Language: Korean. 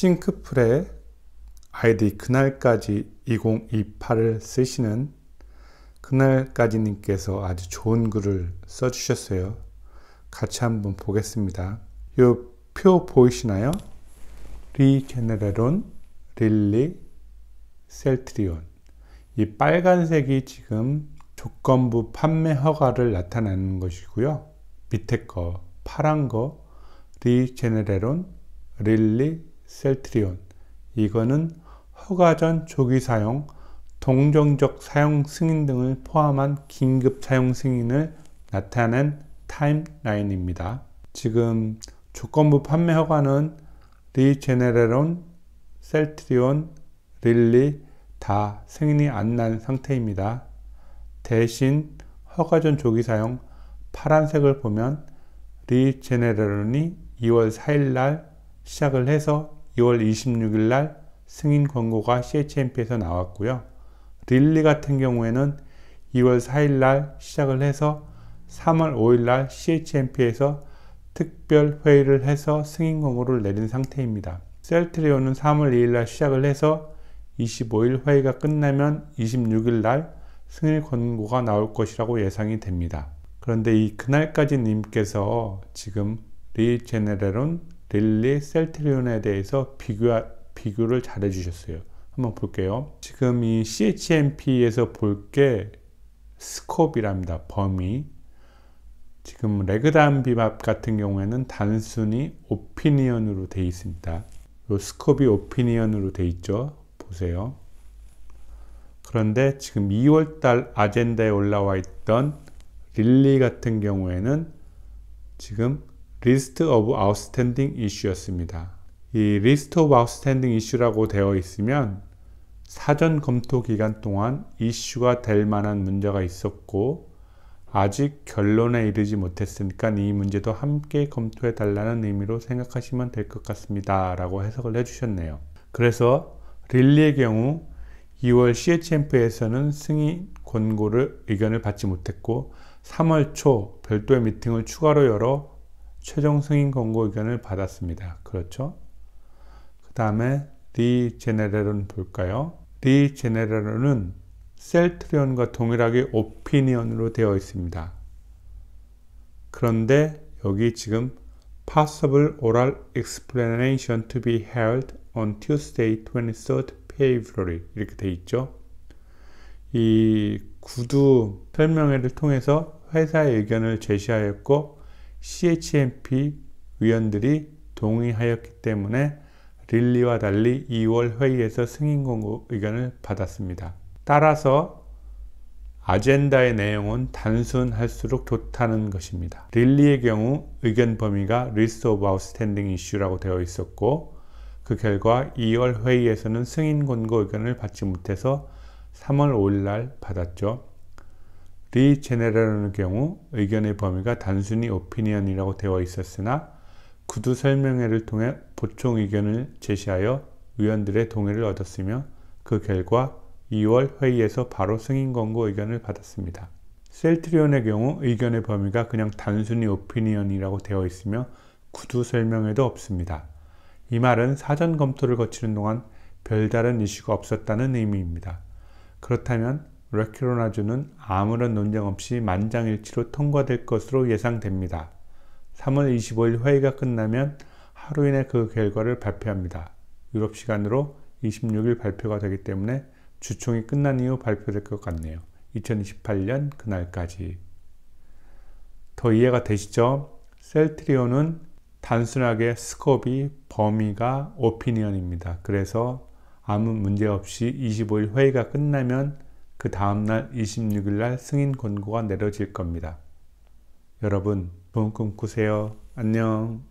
싱크풀에 아이디 그날까지 2028을 쓰시는 그날까지님께서 아주 좋은 글을 써주셨어요. 같이 한번 보겠습니다. 이 표 보이시나요? 리제네레론, 릴리, 셀트리온. 이 빨간색이 지금 조건부 판매 허가를 나타내는 것이고요. 밑에 거, 파란 거, 리제네론, 릴리, 셀트리온. 이거는 허가 전 조기 사용, 동정적 사용 승인 등을 포함한 긴급 사용 승인을 나타낸 타임라인입니다. 지금 조건부 판매 허가는 리제네론, 셀트리온, 릴리 다 승인이 안 난 상태입니다. 대신 허가 전 조기 사용 파란색을 보면 리제네레론이 2월 4일 날 시작을 해서 2월 26일 날 승인 권고가 CHMP에서 나왔고요. 릴리 같은 경우에는 2월 4일 날 시작을 해서 3월 5일 날 CHMP에서 특별 회의를 해서 승인 권고를 내린 상태입니다. 셀트리온은 3월 2일 날 시작을 해서 25일 회의가 끝나면 26일 날 승인 권고가 나올 것이라고 예상이 됩니다. 그런데 이 그날까지 님께서 지금 리제네레론, 릴리, 셀트리온에 대해서 비교, 비교를 잘 해주셨어요. 한번 볼게요. 지금 이 CHMP에서 볼 게 스콥이랍니다. 범위. 지금 레그담 비밥 같은 경우에는 단순히 오피니언으로 되어 있습니다. 요 scope이 opinion으로 되어 있죠. 보세요. 그런데 지금 2월달 아젠다에 올라와 있던 릴리 같은 경우에는 지금 list of outstanding issue였습니다. 이 list of outstanding issue라고 되어 있으면 사전 검토 기간 동안 이슈가 될 만한 문제가 있었고 아직 결론에 이르지 못했으니까 이 문제도 함께 검토해 달라는 의미로 생각하시면 될 것 같습니다. 라고 해석을 해주셨네요. 그래서 릴리의 경우 2월 CHMP에서는 승인 권고를 의견을 받지 못했고 3월 초 별도의 미팅을 추가로 열어 최종 승인 권고 의견을 받았습니다. 그렇죠? 그 다음에 리제네레론 볼까요? 리제네레론은 셀트리온과 동일하게 오피니언으로 되어 있습니다. 그런데 여기 지금 possible oral explanation to be held on Tuesday 23rd February 이렇게 돼 있죠. 이 구두 설명회를 통해서 회사의 의견을 제시하였고 CHMP 위원들이 동의하였기 때문에 릴리와 달리 2월 회의에서 승인 권고 의견을 받았습니다. 따라서 아젠다의 내용은 단순할수록 좋다는 것입니다. 릴리의 경우 의견 범위가 list of outstanding issue라고 되어 있었고 그 결과 2월 회의에서는 승인 권고 의견을 받지 못해서 3월 5일 날 받았죠. 리제네론의 경우 의견의 범위가 단순히 opinion이라고 되어 있었으나 구두 설명회를 통해 보충 의견을 제시하여 위원들의 동의를 얻었으며 그 결과 2월 회의에서 바로 승인 권고 의견을 받았습니다. 셀트리온의 경우 의견의 범위가 그냥 단순히 opinion이라고 되어 있으며 구두 설명회도 없습니다. 이 말은 사전 검토를 거치는 동안 별다른 이슈가 없었다는 의미입니다. 그렇다면 레키로나주는 아무런 논쟁 없이 만장일치로 통과될 것으로 예상됩니다. 3월 25일 회의가 끝나면 하루 이내 그 결과를 발표합니다. 유럽 시간으로 26일 발표가 되기 때문에 주총이 끝난 이후 발표될 것 같네요. 2028년 그날까지. 더 이해가 되시죠? 셀트리온은 단순하게 스코비 범위가 오피니언입니다. 그래서 아무 문제 없이 25일 회의가 끝나면 그 다음날 26일 날 승인 권고가 내려질 겁니다. 여러분 좋은 꿈 꾸세요. 안녕.